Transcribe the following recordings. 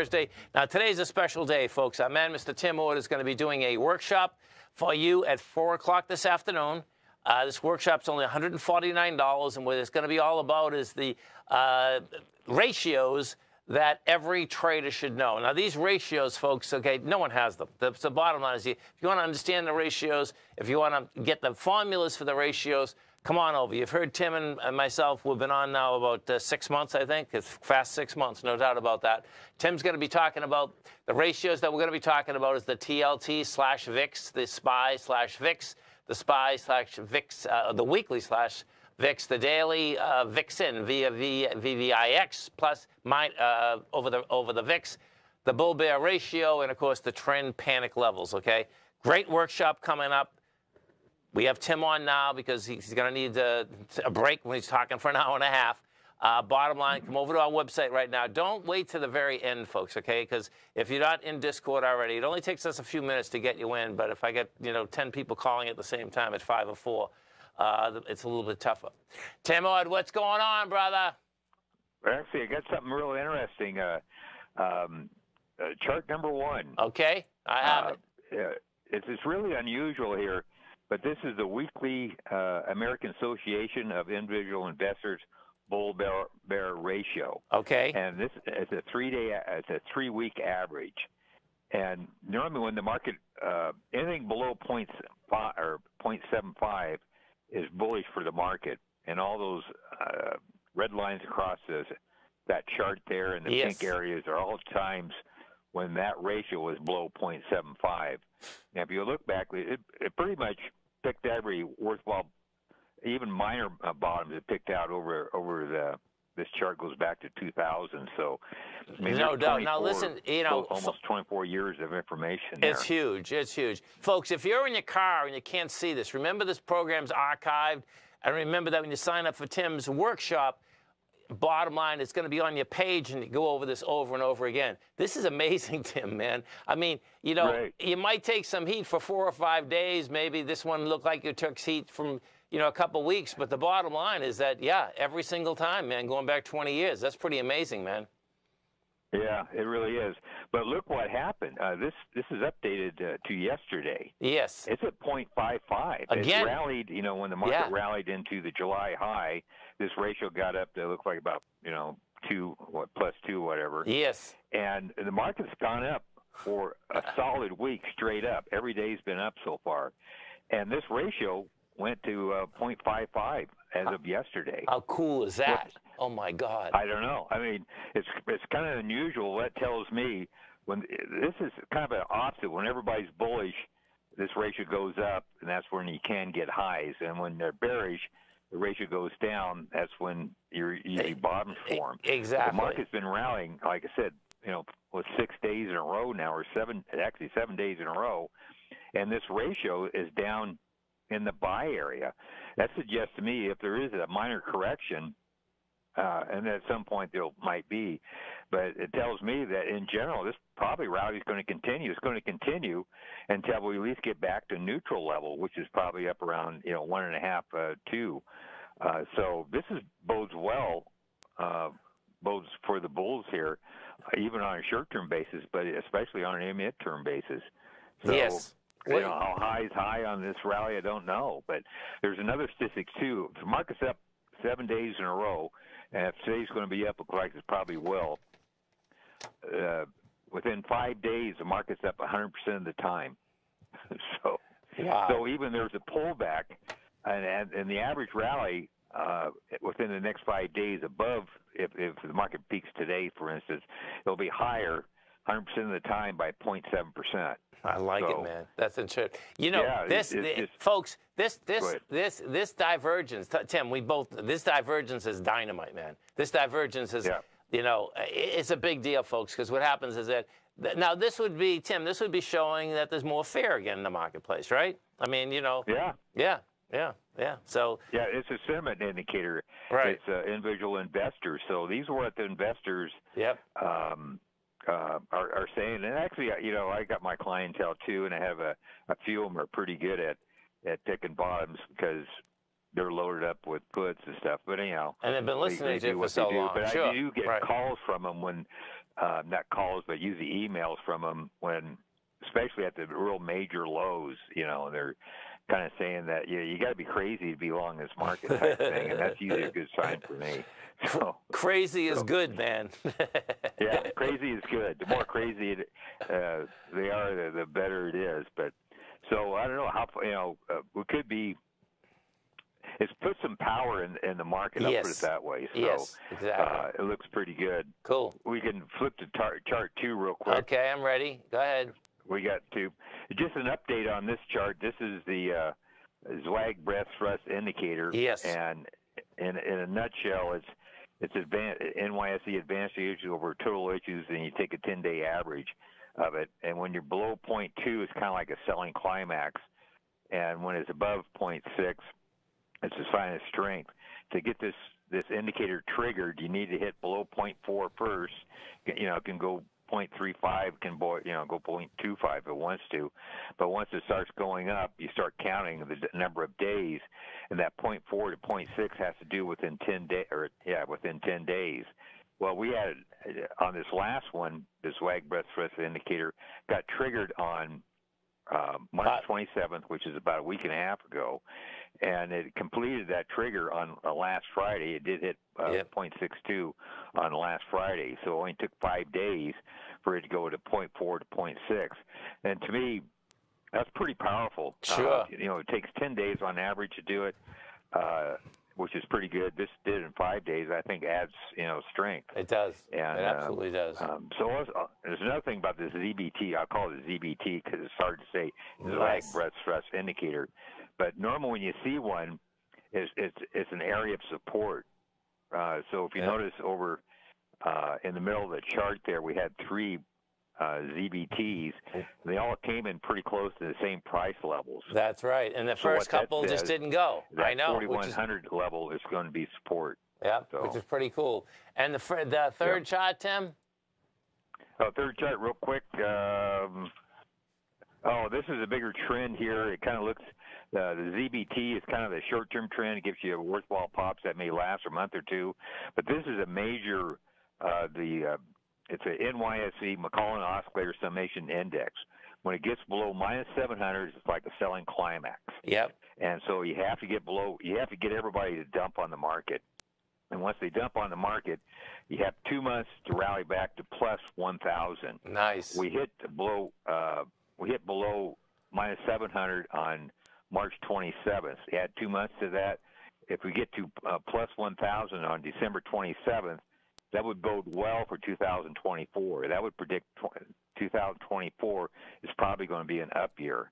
Thursday. Now, today's a special day, folks. Our man, Mr. Tim Ord, is going to be doing a workshop for you at 4 o'clock this afternoon. Uh, this workshop's only $149, and what it's going to be all about is the uh, ratios that every trader should know. Now, these ratios, folks, okay, no one has them. The, the bottom line is if you want to understand the ratios, if you want to get the formulas for the ratios, come on over. You've heard Tim and myself. We've been on now about uh, six months, I think. It's fast six months, no doubt about that. Tim's going to be talking about the ratios that we're going to be talking about is the TLT slash VIX, the SPY slash VIX, the SPY slash VIX, uh, the weekly slash VIX, the daily uh, VIXIN via VVIX plus my, uh, over the over the VIX, the bull bear ratio, and of course the trend panic levels. Okay, great workshop coming up. We have Tim on now because he's going to need a, a, break when he's talking for an hour and a half. Uh, bottom line, come over to our website right now. Don't wait to the very end, folks, okay? Because if you're not in Discord already, it only takes us a few minutes to get you in. But if I get, you know, 10 people calling at the same time at 5 or 4, uh, it's a little bit tougher. Tim Ord, what's going on, brother? Actually, I got something real interesting. Uh, um, uh, chart number one. Okay, I have uh, it. It's, it's really unusual here, but this is the weekly uh, American Association of Individual Investors bull bear, bear ratio. Okay. And this is a three day, it's a three week average. And normally, when the market uh, anything below 0.5 or 0.75 is bullish for the market, and all those uh, red lines across this, that chart there and the yes. pink areas are all times when that ratio was below 0.75. Now, if you look back, it, it pretty much picked every worthwhile, even minor uh, bottoms it picked out over over the this chart goes back to 2000. So, I mean, no doubt. Now, listen, you know, almost 24 years of information. It's huge. It's huge, folks. If you're in your car and you can't see this, remember this program's archived, and remember that when you sign up for Tim's workshop. Bottom line, it's going to be on your page, and you go over this over and over again. This is amazing, Tim, man. I mean, you know, right. you might take some heat for four or five days. Maybe this one looked like you took heat from you know, a couple weeks. But the bottom line is that, yeah, every single time, man, going back 20 years, that's pretty amazing, man. Yeah, it really is. But look what happened. Uh, this this is updated uh, to yesterday. Yes. It's at 0.55. Again. It rallied, you know, when the market yeah. rallied into the July high, this ratio got up to look like about, you know, two, what, plus two, whatever. Yes. And the market's gone up for a solid week straight up. Every day's been up so far. And this ratio went to uh, 0.55 as of yesterday. How cool is that? oh my God! I don't know. I mean, it's it's kind of unusual. That tells me when this is kind of an opposite. When everybody's bullish, this ratio goes up, and that's when you can get highs. And when they're bearish, the ratio goes down. That's when you're you bottom form. Exactly. The market's been rallying, like I said, you know, with six days in a row now, or seven, actually seven days in a row, and this ratio is down in the buy area. That suggests to me if there is a minor correction, uh, and at some point there might be, but it tells me that in general this probably rally is going to continue. It's going to continue until we at least get back to neutral level, which is probably up around you know one and a half, uh, two. Uh, so this is bodes well, uh, bodes for the bulls here, even on a short-term basis, but especially on a mid-term basis. So, yes. You know, how high is high on this rally, I don't know. But there's another statistic too. If the market's up seven days in a row, and if today's going to be up, looks like it probably will. Uh, within five days, the market's up 100% of the time. so, wow. so even there's a pullback, and, and, and the average rally uh, within the next five days above, if, if the market peaks today, for instance, it'll be higher 100% of the time by 0.7%. I like so, it, man. That's interesting. You know, yeah, this, folks, this, this, this, this divergence. Tim, we both. This divergence is dynamite, man. This divergence is, yeah. you know, it's a big deal, folks. Because what happens is that now this would be Tim. This would be showing that there's more fear again in the marketplace, right? I mean, you know. Yeah. Yeah. Yeah, yeah. So yeah, it's a sentiment indicator. Right. It's uh, individual investors. So these are what the investors. Yep. Um, uh, are, are saying, and actually, you know, I got my clientele too, and I have a, a few of them are pretty good at at picking bottoms because they're loaded up with puts and stuff. But anyhow, and they've been listening they, they to you for so do. long. But sure. I do get right. calls from them when, uh, not calls, but usually emails from them when, especially at the real major lows. You know, and they're kind of saying that yeah, you got to be crazy to be long this market type thing, and that's usually a good sign for me. So crazy is so, good, man. yeah, crazy is good. The more crazy it, uh, they are, the, the better it is. But so I don't know how you know uh, we could be. It's put some power in in the market. I'll yes. put it that way. So yes, exactly. uh, it looks pretty good. Cool. We can flip to tar- chart two real quick. Okay, I'm ready. Go ahead. We got two. Just an update on this chart. This is the uh, Zweig breadth thrust indicator. Yes. And in in a nutshell, it's it's advan- NYSE advanced issues over total issues, and you take a 10-day average of it. And when you're below 0.2, it's kind of like a selling climax. And when it's above 0.6, it's a sign of strength. To get this this indicator triggered, you need to hit below 0.4 first. You know, it can go 0.35 can you know go 0.25 if it wants to, but once it starts going up, you start counting the number of days, and that 0.4 to 0.6 has to do within 10 days, or yeah, within 10 days. Well, we had uh, on this last one, this Zweig breadth thrust indicator got triggered on uh, March 27th, which is about a week and a half ago, and it completed that trigger on uh, last Friday. It did hit uh, Yep. 0.62 on last Friday, so it only took five days for it to go to 0.4 to 0.6. And to me, that's pretty powerful. Sure. Uh, you know, it takes 10 days on average to do it, uh, which is pretty good. This did in five days. I think adds you know strength. It does. And, it uh, absolutely does. Um, so uh, there's another thing about this ZBT. I'll call it ZBT because it's hard to say. It's like Yes. stress indicator. But normally when you see one, it's it's, it's an area of support. Uh, so if you Yeah. notice over uh, in the middle of the chart there, we had three uh, ZBTs. They all came in pretty close to the same price levels. That's right. And the So first couple just didn't go. I know. which is- 4100 level is going to be support. Yeah, So- which is pretty cool. And the the third chart, Tim. Oh, third chart, real quick. Um, oh, this is a bigger trend here. It kind of looks. Uh, the ZBT is kind of a short-term trend. It gives you a worthwhile pops that may last a month or two, but this is a major. Uh, the uh, it's a NYSE McClellan Oscillator Summation Index. When it gets below minus 700, it's like a selling climax. Yep. And so you have to get below, you have to get everybody to dump on the market. And once they dump on the market, you have two months to rally back to plus 1,000. Nice. We hit below, uh, we hit below minus 700 on March 27th. You add two months to that. If we get to uh, plus 1,000 on December 27th, that would bode well for 2024. That would predict 2024 is probably going to be an up year.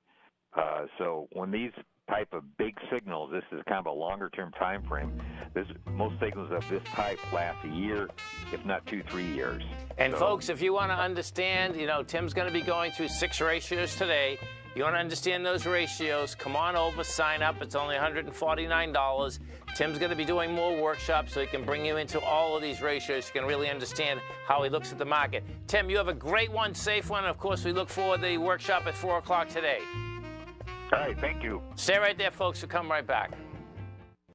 Uh, so when these type of big signals, this is kind of a longer term time frame. This most signals of this type last a year, if not two, three years. And So- folks, if you want to understand, you know, Tim's going to be going through six ratios today. You want to understand those ratios? Come on over, sign up. It's only $149. Tim's going to be doing more workshops so he can bring you into all of these ratios. You can really understand how he looks at the market. Tim, you have a great one, safe one. Of course, we look forward to the workshop at 4 o'clock today. All right, thank you. Stay right there, folks. We'll come right back.